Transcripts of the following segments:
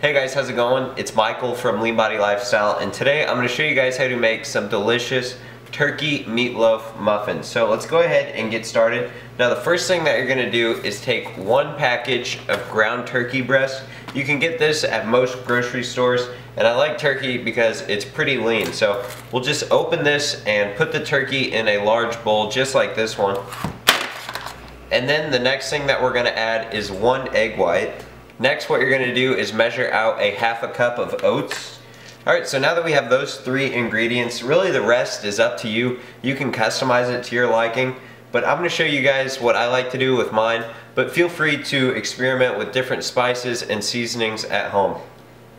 guys, how's it going? It's Michael from Lean Body Lifestyle and today I'm going to show you guys how to make some delicious turkey meatloaf muffins. So let's go ahead and get started. Now the first thing that you're going to do is take one package of ground turkey breast. You can get this at most grocery stores and I like turkey because it's pretty lean. So we'll just open this and put the turkey in a large bowl just like this one. And then the next thing that we're going to add is one egg white. Next, what you're gonna do is measure out a half a cup of oats. All right, so now that we have those three ingredients, really the rest is up to you. You can customize it to your liking, but I'm gonna show you guys what I like to do with mine, but feel free to experiment with different spices and seasonings at home.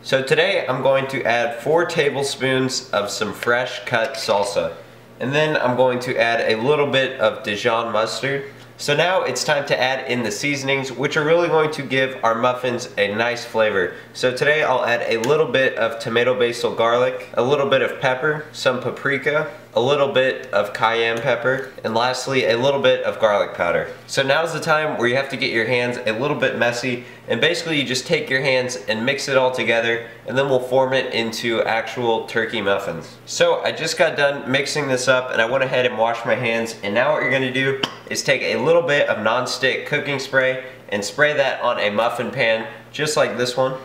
So today I'm going to add four tablespoons of some fresh cut salsa. And then I'm going to add a little bit of Dijon mustard. So now it's time to add in the seasonings, which are really going to give our muffins a nice flavor. So today I'll add a little bit of tomato basil garlic, a little bit of pepper, some paprika, a little bit of cayenne pepper, and lastly a little bit of garlic powder. So now's the time where you have to get your hands a little bit messy and basically you just take your hands and mix it all together and then we'll form it into actual turkey muffins. So I just got done mixing this up and I went ahead and washed my hands and now what you're going to do is take a little bit of non-stick cooking spray and spray that on a muffin pan just like this one.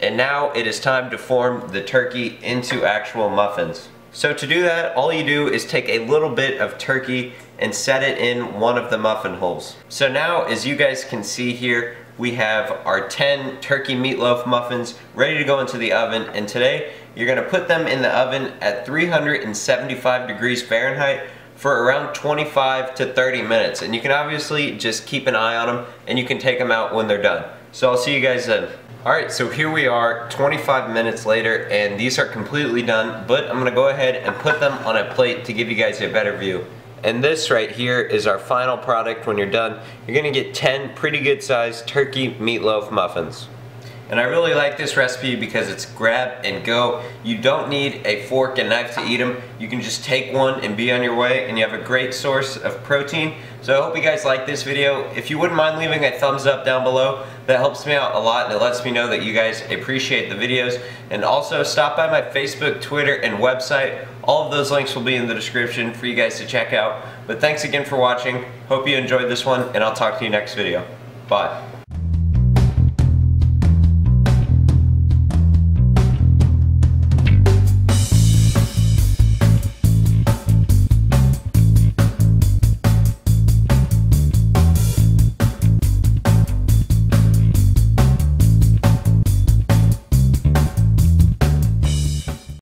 And now it is time to form the turkey into actual muffins. So to do that, all you do is take a little bit of turkey and set it in one of the muffin holes. So now, as you guys can see here, we have our 10 turkey meatloaf muffins ready to go into the oven and today you're going to put them in the oven at 375 degrees Fahrenheit for around 25 to 30 minutes and you can obviously just keep an eye on them and you can take them out when they're done. So I'll see you guys then. Alright, so here we are 25 minutes later and these are completely done, but I'm to go ahead and put them on a plate to give you guys a better view. And this right here is our final product when you're done. You're to get 10 pretty good sized turkey meatloaf muffins. And I really like this recipe because it's grab and go. You don't need a fork and knife to eat them. You can just take one and be on your way and you have a great source of protein. So I hope you guys like this video. If you wouldn't mind leaving a thumbs up down below, that helps me out a lot and it lets me know that you guys appreciate the videos. And also stop by my Facebook, Twitter, and website. All of those links will be in the description for you guys to check out. But thanks again for watching. Hope you enjoyed this one and I'll talk to you next video. Bye.